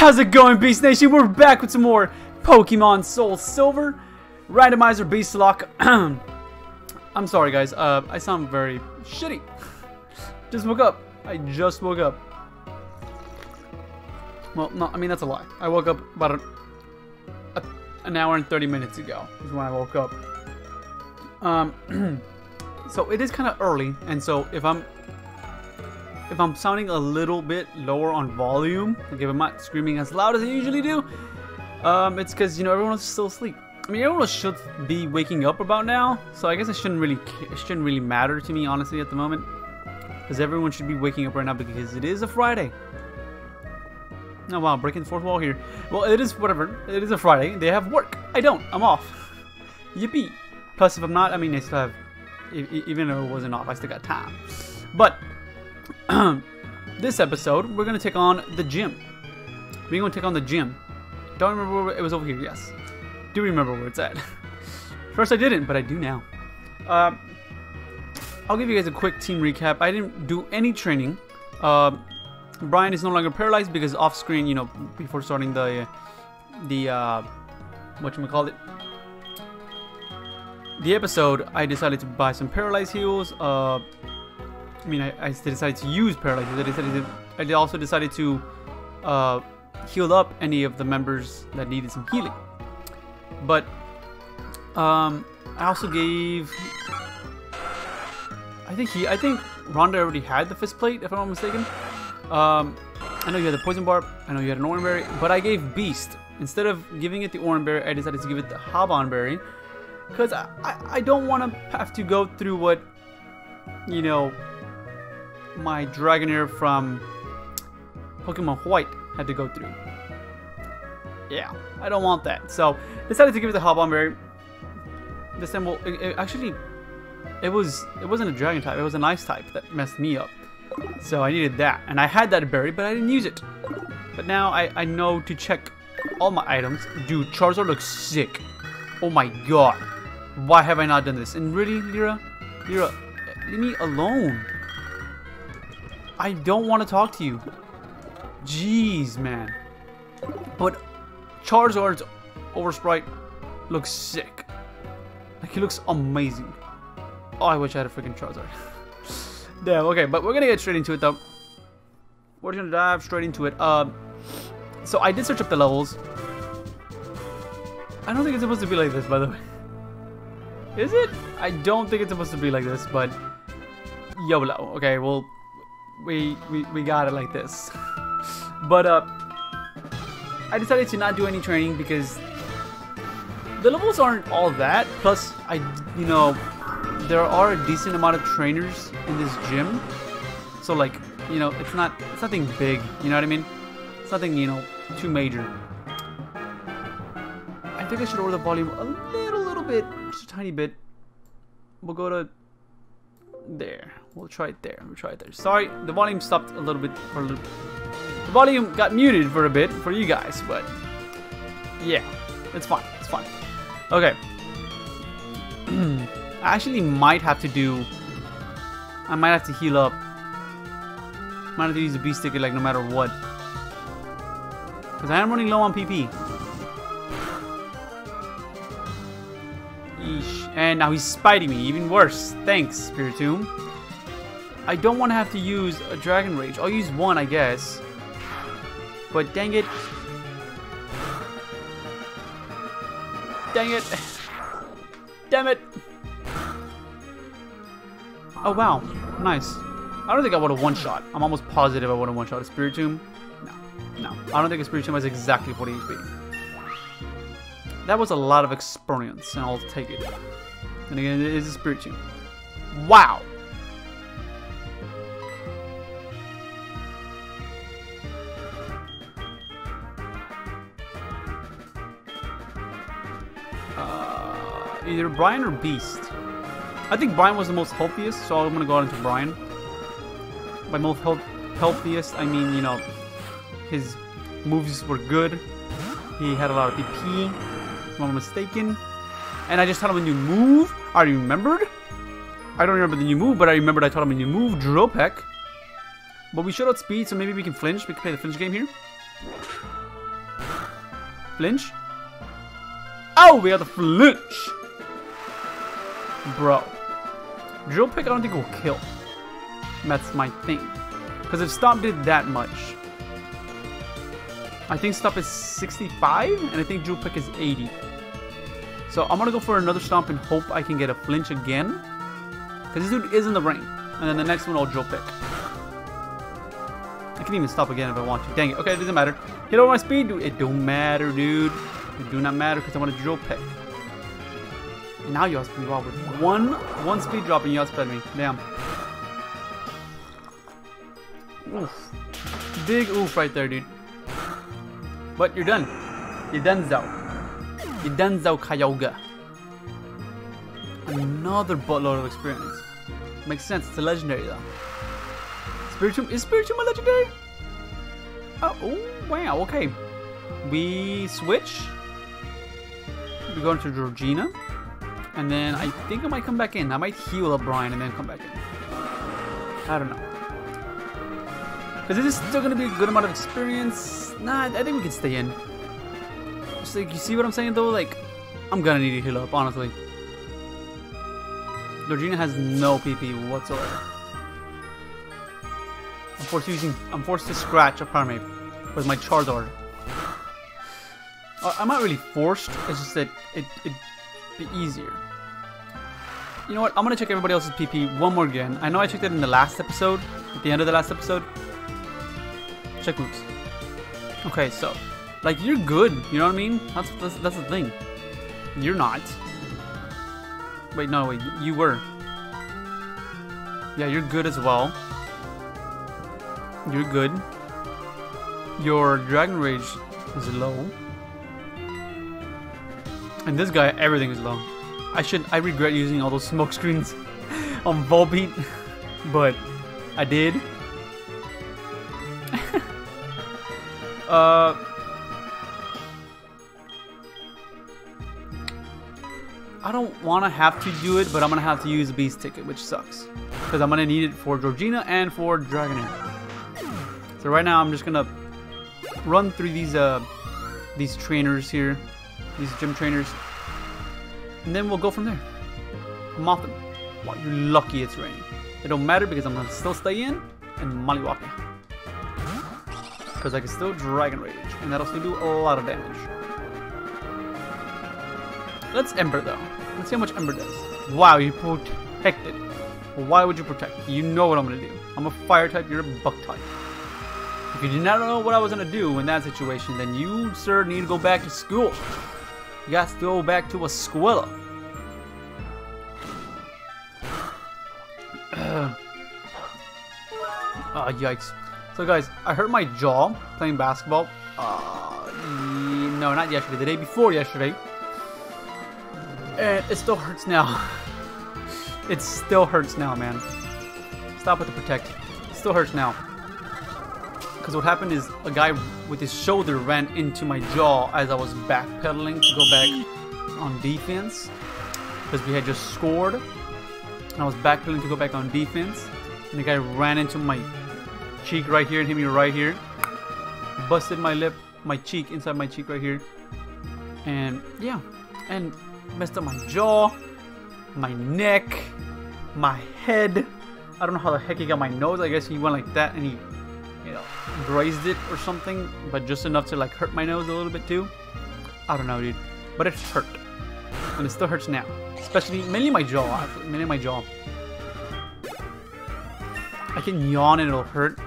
How's it going, Beast Nation? We're back with some more Pokemon Soul Silver. Randomizer Beastlocke. I'm sorry, guys. Uh, I sound very shitty. Just woke up. I just woke up. Well, no, I mean, that's a lie. I woke up about a, a, an hour and 30 minutes ago is when I woke up. Um, so it is kind of early, and so if I'm if I'm sounding a little bit lower on volume, like if I'm not screaming as loud as I usually do, um, it's because you know everyone's still asleep. I mean, everyone should be waking up about now, so I guess it shouldn't really it shouldn't really matter to me honestly at the moment, because everyone should be waking up right now because it is a Friday. Oh wow, breaking the fourth wall here. Well, it is whatever. It is a Friday. They have work. I don't. I'm off. Yippee. Plus, if I'm not, I mean, I still have. Even though it wasn't off, I still got time. But this episode, we're gonna take on the gym. We're gonna take on the gym. Don't remember where it was over here. Yes, do remember where it's at. First, I didn't, but I do now. Uh, I'll give you guys a quick team recap. I didn't do any training. Uh, Brian is no longer paralyzed because off screen, you know, before starting the the uh, what you call it, the episode, I decided to buy some paralyzed heals. Uh, I mean, I, I decided to use paralyzed heals. I decided to, I also decided to uh, heal up any of the members that needed some healing. But um, I also gave. I think he. I think Rhonda already had the fist plate, if I'm not mistaken. Um, I know you had the poison barb. I know you had an Oran berry, but I gave Beast instead of giving it the Oran berry. I decided to give it the Haban berry because I, I, I don't want to have to go through what you know my Dragonair from Pokemon White had to go through. Yeah, I don't want that. So decided to give it the Haban berry. This time, well, it, it actually, it was it wasn't a Dragon type. It was an Ice type that messed me up. So I needed that. And I had that berry, but I didn't use it. But now I, I know to check all my items. Dude, Charizard looks sick. Oh my god. Why have I not done this? And really, Lyra? Lyra, leave me alone. I don't want to talk to you. Jeez, man. But Charizard's Oversprite looks sick. Like, he looks amazing. Oh, I wish I had a freaking Charizard. Damn, okay, but we're gonna get straight into it though. We're gonna dive straight into it. Um, so I did search up the levels. I don't think it's supposed to be like this, by the way. Is it? I don't think it's supposed to be like this, but YOLO. Okay, well, we we we got it like this. but uh, I decided to not do any training because the levels aren't all that. Plus, I you know there are a decent amount of trainers in this gym. So like, you know, it's not it's nothing big, you know what I mean? It's nothing, you know, too major. I think I should lower the volume a little little bit, just a tiny bit. We'll go to there. We'll try it there. We'll try it there. Sorry, the volume stopped a little bit for a little The volume got muted for a bit for you guys, but yeah, it's fine. It's fine. Okay. I actually might have to do... I might have to heal up. Might have to use a sticker like no matter what. Because I am running low on PP. And now he's spiting me. Even worse. Thanks, Spiritomb. I don't want to have to use a Dragon Rage. I'll use one, I guess. But dang it. Dang it. Damn it. Oh, wow. Nice. I don't think I would have one-shot. I'm almost positive I would have one-shot a Spiritomb. No. No. I don't think a Spiritomb has exactly 40 HP. That was a lot of experience, and I'll take it. And again, it is a spirit Spiritomb. Wow! Uh, either Brian or Beast. I think Brian was the most healthiest, so I'm gonna go out into Brian. By most health healthiest, I mean, you know, his moves were good. He had a lot of PP, if I'm not mistaken. And I just taught him a new move. I remembered. I don't remember the new move, but I remembered I taught him a new move, Drill Peck. But we showed out speed, so maybe we can flinch. We can play the flinch game here. flinch. Oh, we got the flinch. Bro. Drill Peck I don't think will kill. That's my thing. Because if Stomp did that much, I think Stomp is 65, and I think Drill Peck is 80. So I'm gonna go for another Stomp and hope I can get a flinch again. Because this dude is in the ring. And then the next one I'll Drill Peck. I can even stop again if I want to. Dang it. Okay, it doesn't matter. Hit over my speed, dude. It don't matter, dude. It do not matter because I want to Drill Peck. And now you all speed drop with one one speed drop and you all sped me. Damn. Oof. Big oof right there, dude. But you're done. You're done, Zao. You're done, Another buttload of experience. Makes sense. It's a legendary, though. Spiritomb is Spiritomb a legendary? Oh, oh, wow. Okay. We switch. We go into Georgina. And then I think I might come back in. I might heal up Brian and then come back in. I don't know. Because this is still going to be a good amount of experience. Nah, I think we can stay in. Like, you see what I'm saying though? Like, I'm to need to heal up, honestly. Georgina has no PP whatsoever. I'm forced using, I'm forced to scratch a Primeape with my Charizard. Uh, I'm not really forced, it's just that it, it'd be easier. You know what, I'm gonna check everybody else's PP one more again. I know I checked it in the last episode, at the end of the last episode. Check moves. Okay, so, like, you're good, you know what I mean? That's, that's, that's the thing. You're not. Wait, no, wait, you were. Yeah, you're good as well. You're good. Your Dragon Rage is low. And this guy, everything is low. I should, I regret using all those smoke screens on Volbeat, but I did. uh, I don't want to have to do it, but I'm going to have to use a Beast Ticket, which sucks. Because I'm going to need it for Georgina and for Dragonair. So right now I'm just going to run through these uh, these trainers here, these gym trainers. And then we'll go from there. Moth them. Wow, you're lucky it's raining. It don't matter because I'm going to still stay in and Mollywop Because I can still Dragon Rage, and that'll still do a lot of damage. Let's Ember though. Let's see how much Ember does. Wow, you protected. Why would you protect? You know what I'm gonna do. I'm a fire type, you're a bug type. If you did not know what I was gonna do in that situation, then you, sir, need to go back to school. You got to go back to a Squilla. oh, yikes. So guys, I hurt my jaw playing basketball. Uh, no, not yesterday. The day before yesterday. And it still hurts now. it still hurts now, man. Stop with the protect. It still hurts now. Because what happened is a guy with his shoulder ran into my jaw as I was backpedaling to go back on defense. Because we had just scored. And I was backpedaling to go back on defense. And the guy ran into my cheek right here and hit me right here. Busted my lip, my cheek, inside my cheek right here. And yeah. And messed up my jaw, my neck, my head. I don't know how the heck he got my nose. I guess he went like that and he, you know, grazed it or something, but just enough to like hurt my nose a little bit too. I don't know, dude. But it hurt. And it still hurts now. Especially, mainly my jaw. Mainly my jaw. I can yawn and it'll hurt.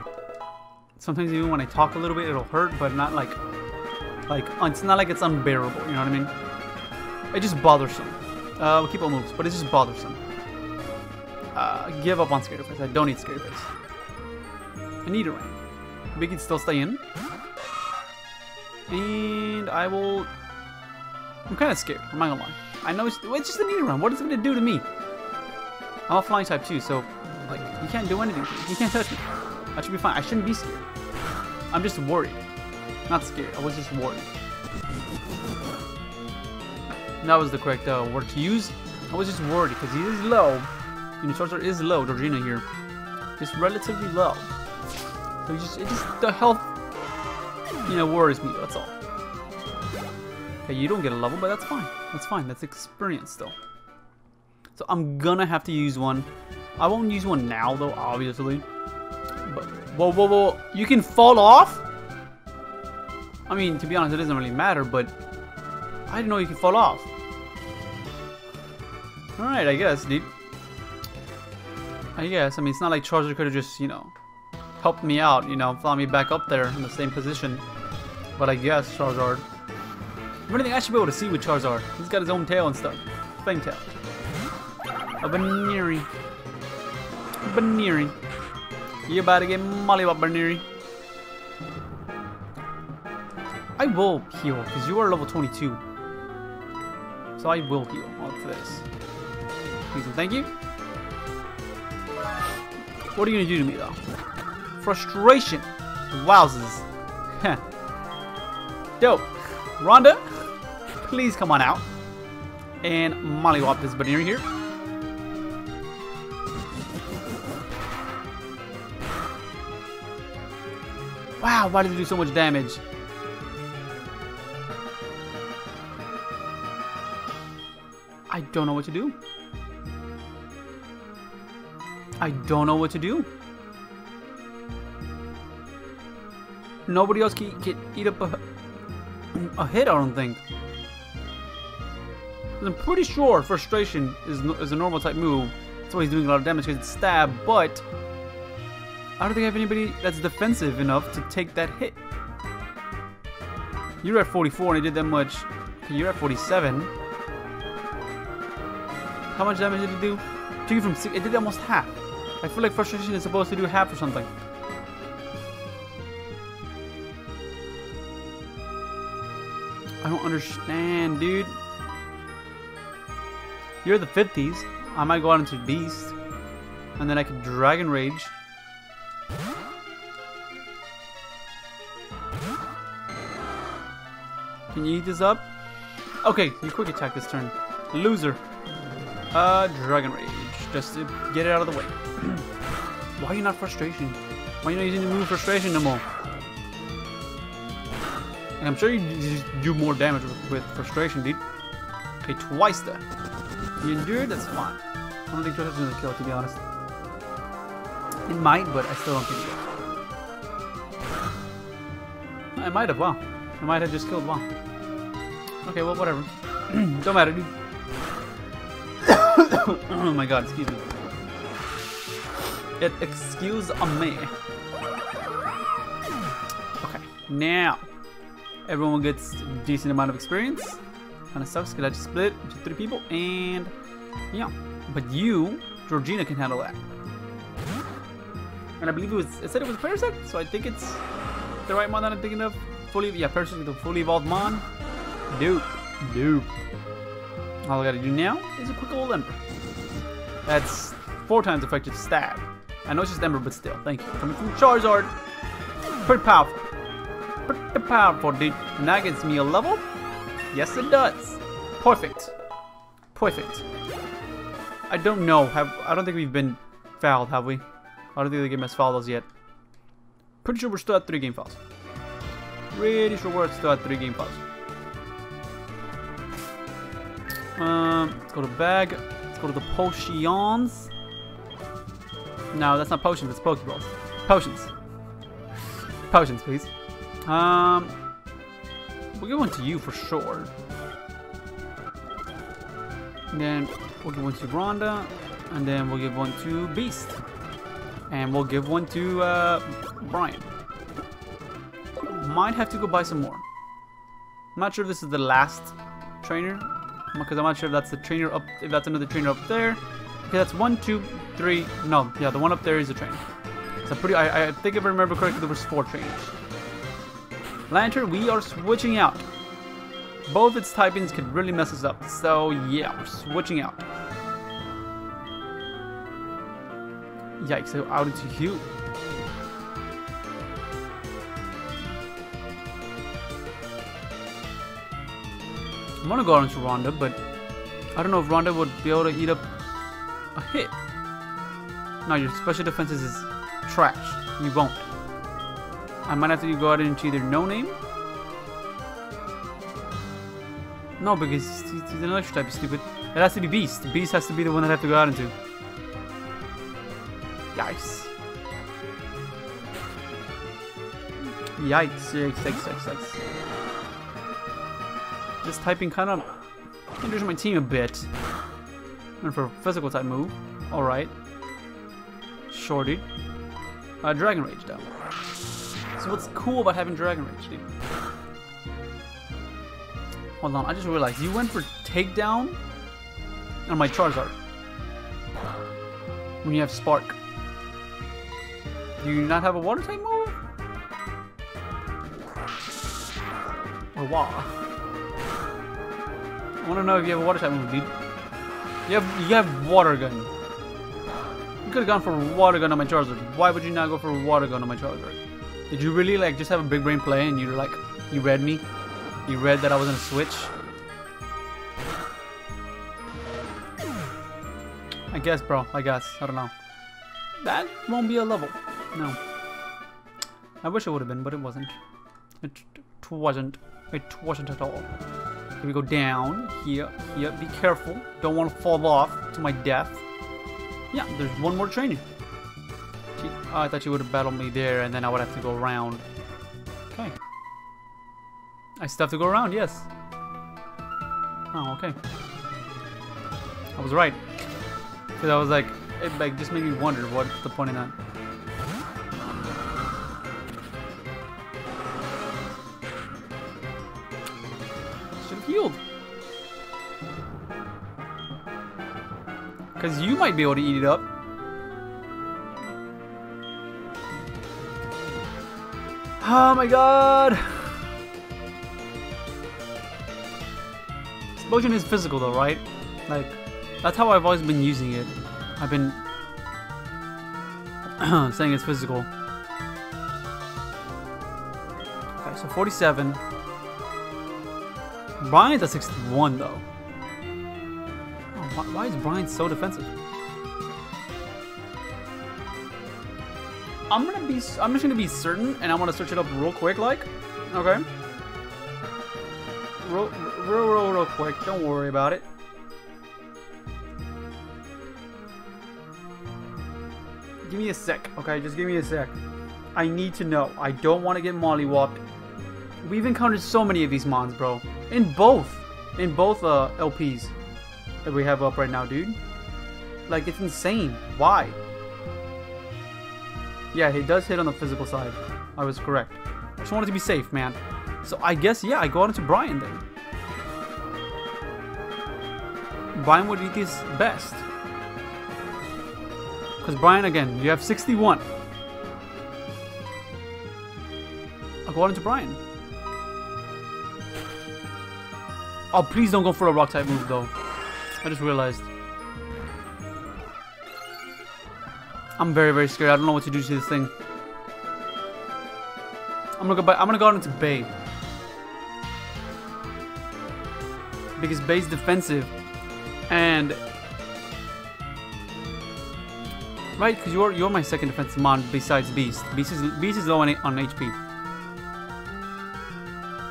Sometimes even when I talk a little bit, it'll hurt, but not like, like, it's not like it's unbearable, you know what I mean? It's just bothersome. Uh, we'll keep on moves, but it's just bothersome. Uh, give up on Scary Face. I don't need Scary Face. I need a rain. We can still stay in. And I will... I'm kind of scared. I'm not gonna lie. I know it's, it's just a Nidoran. What is it gonna do to me? I'm a flying type too, so like you can't do anything. You can't touch me. I should be fine. I shouldn't be scared. I'm just worried. Not scared. I was just worried. That was the correct uh, word to use. I was just worried because he is low. Charizard is low, Georgina here. It's relatively low. So just, it just, the health, you know, worries me, that's all. Okay, you don't get a level, but that's fine. That's fine. That's experience still. So I'm gonna have to use one. I won't use one now, though, obviously. But, whoa, whoa, whoa. You can fall off? I mean, to be honest, it doesn't really matter, but I didn't know you could fall off. Alright, I guess, dude. I guess. I mean, it's not like Charizard could have just, you know, helped me out, you know, fly me back up there in the same position. But I guess Charizard. You think I should be able to see with Charizard? He's got his own tail and stuff. Flame tail. A Baneri. Baneri. You about to get molly up. I will heal, because you are level 22. So I will heal for this. Please and thank you. What are you gonna do to me though? Frustration. Wowzers. Dope. Rhonda, please come on out. And mollywop this Baneri here. Wow, why did it do so much damage? I don't know what to do. I don't know what to do. Nobody else can, can eat up a, a hit, I don't think. I'm pretty sure Frustration is, is a normal type move. That's why he's doing a lot of damage because it's stab, but I don't think I have anybody that's defensive enough to take that hit. You're at 44 and it did that much. You're at 47. How much damage did it do? Took you from six, it did almost half. I feel like frustration is supposed to do half or something. I don't understand, dude. You're the 50s. I might go out into Beast. And then I could Dragon Rage. Can you eat this up? Okay, you quick attack this turn. Loser. Uh, Dragon Rage. Just to get it out of the way. Why are you not Frustration? Why are you not using the move Frustration no more? And I'm sure you do more damage with, with Frustration, dude. Okay, twice that. You endured? That's fine. I don't think Joseph's gonna kill, to be honest. It might, but I still don't think it will. I might have, wow. I might have just killed one. Okay, well, whatever. don't matter, dude. oh my god, excuse me. It, excuse me. Okay, now everyone gets a decent amount of experience. Kinda sucks because I just split into three people and yeah. But you, Georgina, can handle that. And I believe it was it said it was Parasect, so I think it's the right one that I'm thinking of. Fully yeah, Parasect the fully evolved mon. Dupe. Dupe. All I gotta do now is a quick old Ember. That's four times effective stab. I know it's just Ember, but still, thank you. Coming from Charizard. Pretty powerful. Pretty powerful, dude. And that gets me a level? Yes, it does. Perfect. Perfect. I don't know. Have I don't think we've been fouled, have we? I don't think the game has fouled us yet. Pretty sure we're still at three game fouls. Pretty sure we're still at three game fouls. Um, let's go to bag. Go to the potions. No, that's not potions. It's Pokeballs. Potions. Potions, please. Um, we'll give one to you for sure. And then we'll give one to Rhonda, and then we'll give one to Beast, and we'll give one to uh, Brian. Might have to go buy some more. I'm not sure if this is the last trainer, because I'm not sure if that's the trainer up, if that's another trainer up there. Okay, that's one, two, three. No, yeah, the one up there is a trainer. So pretty. I, I think if I remember correctly, there was four trainers. Lanturn, we are switching out. Both its typings could really mess us up. So yeah, we're switching out. Yikes, so out into Hugh. I want to go on to Rhonda, but I don't know if Rhonda would be able to eat up a hit. No, your special defenses is trash. You won't. I might have to go out into either no name No, because he's an electric type, stupid. It has to be Beast. Beast has to be the one that I have to go out into. Yikes. Yikes, yikes, yikes, yikes, yikes. Just typing kind of hinders my team a bit. And for physical type move, alright. Shorty. Uh, Dragon Rage, though. So what's cool about having Dragon Rage, dude? Hold on, I just realized you went for takedown on my Charizard. When you have Spark. Do you not have a water type move? Or what? I want to know if you have a water type move, dude. You have you have water gun. You could have gone for water gun on my Charizard. Why would you not go for water gun on my Charizard? Did you really like just have a big brain play and you like you read me? You read that I was gonna switch? I guess, bro. I guess. I don't know. That won't be a level. No. I wish it would have been, but it wasn't. It wasn't. It wasn't at all. Here we go down. Here. Here. Be careful. Don't want to fall off to my death. Yeah, there's one more training. She, oh, I thought she would have battled me there, and then I would have to go around. Okay. I still have to go around, yes. Oh, okay. I was right. Because I was like, it like just made me wonder what's the point in that. Might be able to eat it up. Oh my god! Explosion is physical though, right? Like, that's how I've always been using it. I've been saying it's physical. Okay, so 47. Brian's at 61 though. Why is Brian so defensive? I'm gonna be. I'm just gonna be certain, and I want to search it up real quick, like. Okay. Real, real, real, real quick. Don't worry about it. Give me a sec, okay? Just give me a sec. I need to know. I don't want to get mollywopped. We've encountered so many of these mons, bro. In both. In both uh, LPs that we have up right now, dude. Like, it's insane. Why? Yeah, he does hit on the physical side. I was correct. Just wanted to be safe, man. So I guess, yeah, I go out into Brian then. Brian would eat this best. Because Brian, again, you have 61. I'll go out into Brian. Oh, please don't go for a rock type move, though. I just realized. I'm very, very scared. I don't know what to do to this thing. I'm gonna go. I'm gonna go out into Bay because Bay's defensive, and right because you're you're my second defensive mon besides Beast. Beast is Beast is low on, on HP.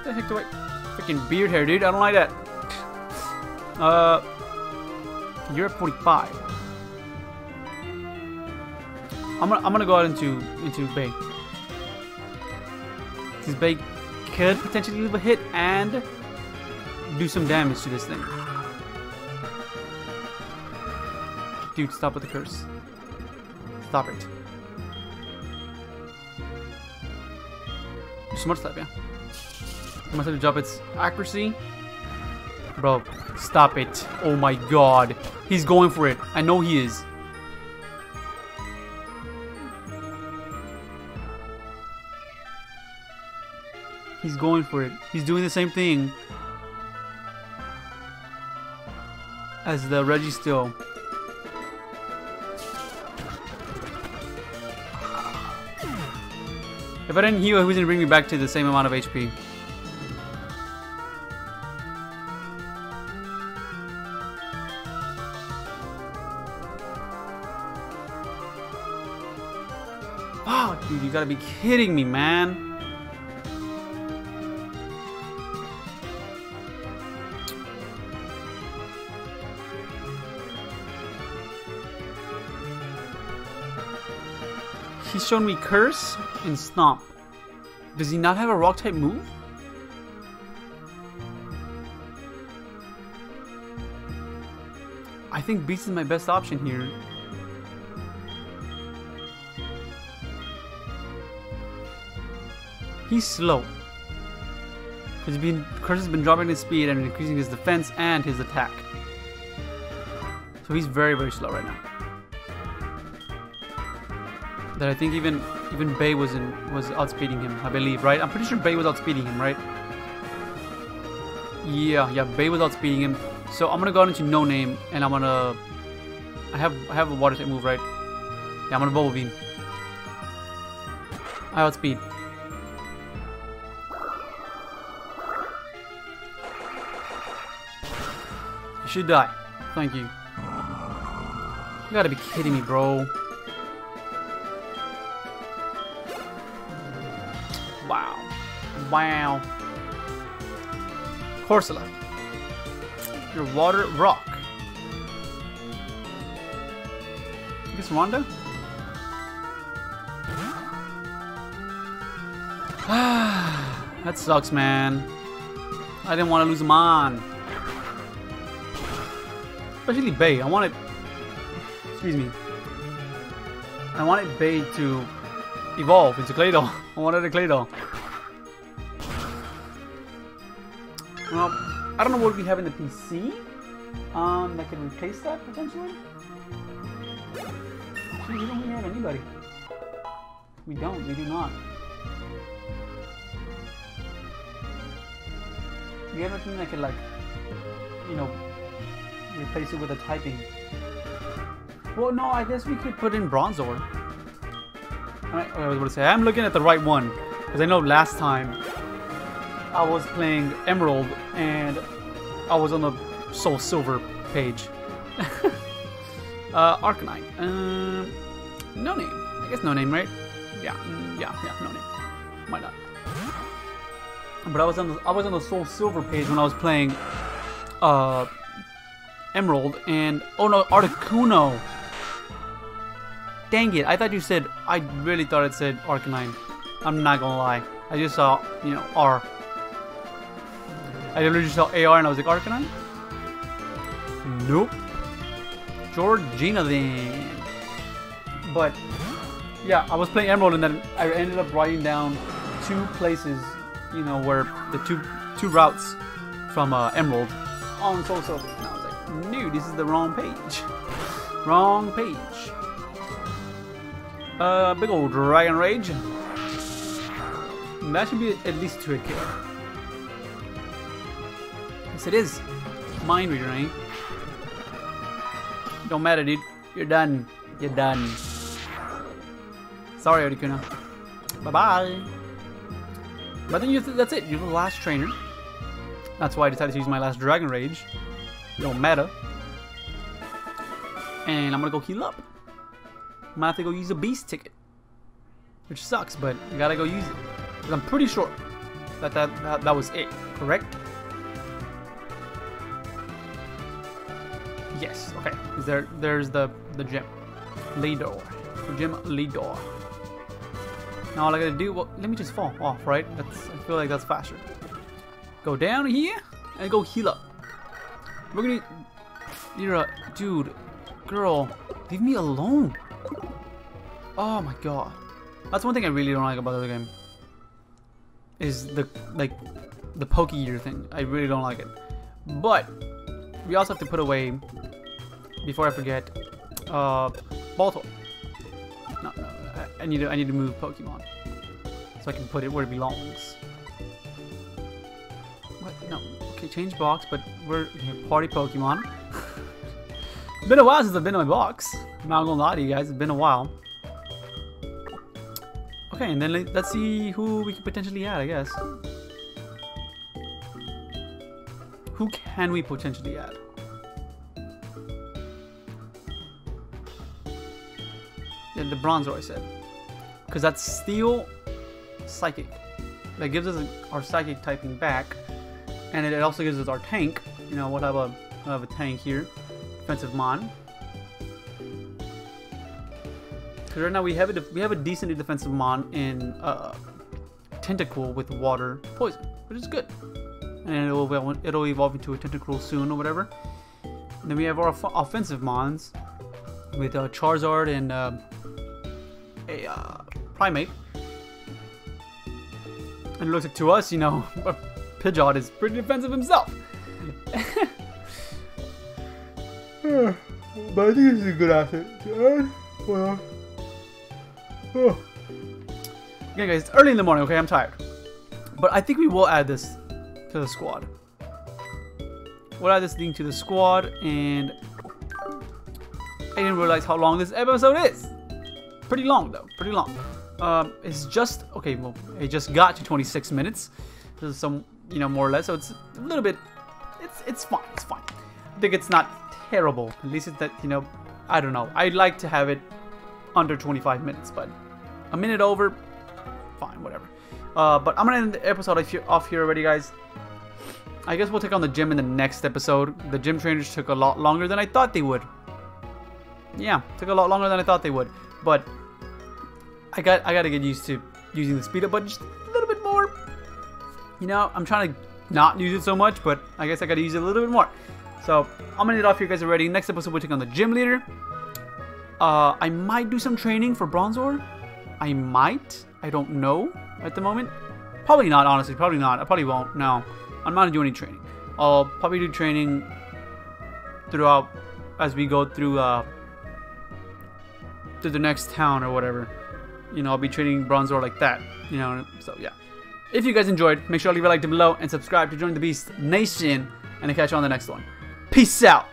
The heck do I? Freaking beard hair, dude. I don't like that. Uh, you're at 45. I'm gonna I'm gonna go out into into Bay. This Bay could potentially leave a hit and do some damage to this thing. Dude, stop with the curse. Stop it. Smart step, yeah. I must have to drop its accuracy. Bro, stop it. Oh my god. He's going for it. I know he is. He's going for it. He's doing the same thing as the Registeel. If I didn't heal, he was gonna bring me back to the same amount of HP. Wow, dude, you gotta be kidding me, man. Shown me Curse and Stomp. Does he not have a rock type move? I think Beast is my best option here. He's slow. Curse has been dropping his speed and increasing his defense and his attack. So he's very very slow right now. That I think even even Bay was in was outspeeding him, I believe, right? I'm pretty sure Bay was outspeeding him, right? Yeah, yeah, Bay was outspeeding him. So I'm gonna go into no name and I'm gonna I have I have a water type move, right? Yeah, I'm gonna bubble beam. I outspeed. You should die. Thank you. You gotta be kidding me, bro. Wow. Wow. Corsola. Your water rock. I guess Rhonda? that sucks, man. I didn't want to lose him on. Especially Bay. I wanted... Excuse me. I wanted Bay to evolve into Claydol. I wanted a Claydol. Well, I don't know what we have in the PC um, that can replace that potentially. We don't really have anybody. We don't. We do not. We have nothing that can like, you know, replace it with a typing. Well, no, I guess we could put in Bronzor. I, I was going to say, I'm looking at the right one. Because I know last time I was playing Emerald and I was on the Soul Silver page. uh, Arcanine. Uh, no name. I guess no name, right? Yeah, mm, yeah, yeah, no name. Why not? But I was on the I was on the Soul Silver page when I was playing uh, Emerald and oh no, Articuno. Dang it! I thought you said. I really thought it said Arcanine. I'm not gonna lie. I just saw you know R. I literally just saw AR and I was like Arcanine. Nope. Georgina then. But yeah, I was playing Emerald and then I ended up writing down two places, you know, where the two two routes from uh, Emerald on Soul Silver. And I was like, no, this is the wrong page. Wrong page. Uh, big old Dragon Rage. That should be at least two hit kill. Yes, it is. Mind reader, eh? Don't matter, dude. You're done. You're done. Sorry, Articuno. Bye-bye. But then you th that's it. You're the last trainer. That's why I decided to use my last Dragon Rage. Don't matter. And I'm gonna go heal up. I'm have to go use a Beast ticket. Which sucks, but I gotta go use it. Because I'm pretty sure that that, that that was it, correct? Yes, okay. Is there there's the the gym. Lidor. Gym Lidor. Now all I gotta do well let me just fall off, right? That's I feel like that's faster. Go down here and go heal up. We're gonna you're a dude, girl, leave me alone. Oh my god. That's one thing I really don't like about the game. Is the like the Pokégear thing. I really don't like it. But we also have to put away before I forget uh Baltoy. No, no, I, I need to I need to move Pokemon. So I can put it where it belongs. What? No. Okay, change box, but we're okay, party Pokemon. been a while since I've been in my box. I'm not gonna lie to you guys, it's been a while. Okay, and then let's see who we could potentially add, I guess. Who can we potentially add? Yeah, the Bronzor I said. Because that's Steel Psychic. That gives us our Psychic typing back. And it also gives us our tank. You know, we'll have a, we'll have a tank here. Defensive Mon. Because right now we have a we have a decently defensive mon in uh, Tentacool with water poison, which is good. And it'll evolve, it'll evolve into a Tentacruel soon or whatever. And then we have our off offensive mons with uh, Charizard and uh, a uh, Primeape. And it looks like to us, you know, Pidgeot is pretty defensive himself. but I think this is a good asset. Well, Okay, guys, it's early in the morning. Okay, I'm tired, but I think we will add this to the squad. We'll add this thing to the squad, and I didn't realize how long this episode is. Pretty long though, pretty long. Um, it's just okay. Well, it just got to 26 minutes. This is some, you know, more or less. So it's a little bit. It's it's fine. It's fine. I think it's not terrible. At least it's that you know. I don't know. I'd like to have it under 25 minutes, but a minute over, fine, whatever. Uh, but I'm gonna end the episode off here, off here already, guys. I guess we'll take on the gym in the next episode. The gym trainers took a lot longer than I thought they would. Yeah, took a lot longer than I thought they would. But I got I got to get used to using the speed up button just a little bit more. You know, I'm trying to not use it so much, but I guess I got to use it a little bit more. So I'm gonna get off here, guys. Already. Next episode, we'll take on the gym leader. Uh, I might do some training for Bronzor. I might. I don't know at the moment. Probably not, honestly. Probably not. I probably won't. No. I'm not gonna do any training. I'll probably do training throughout as we go through uh to the next town or whatever. You know, I'll be training Bronzor like that. You know, so yeah. If you guys enjoyed, make sure to leave a like down below and subscribe to join the Beast Nation. And I'll catch you on the next one. Peace out.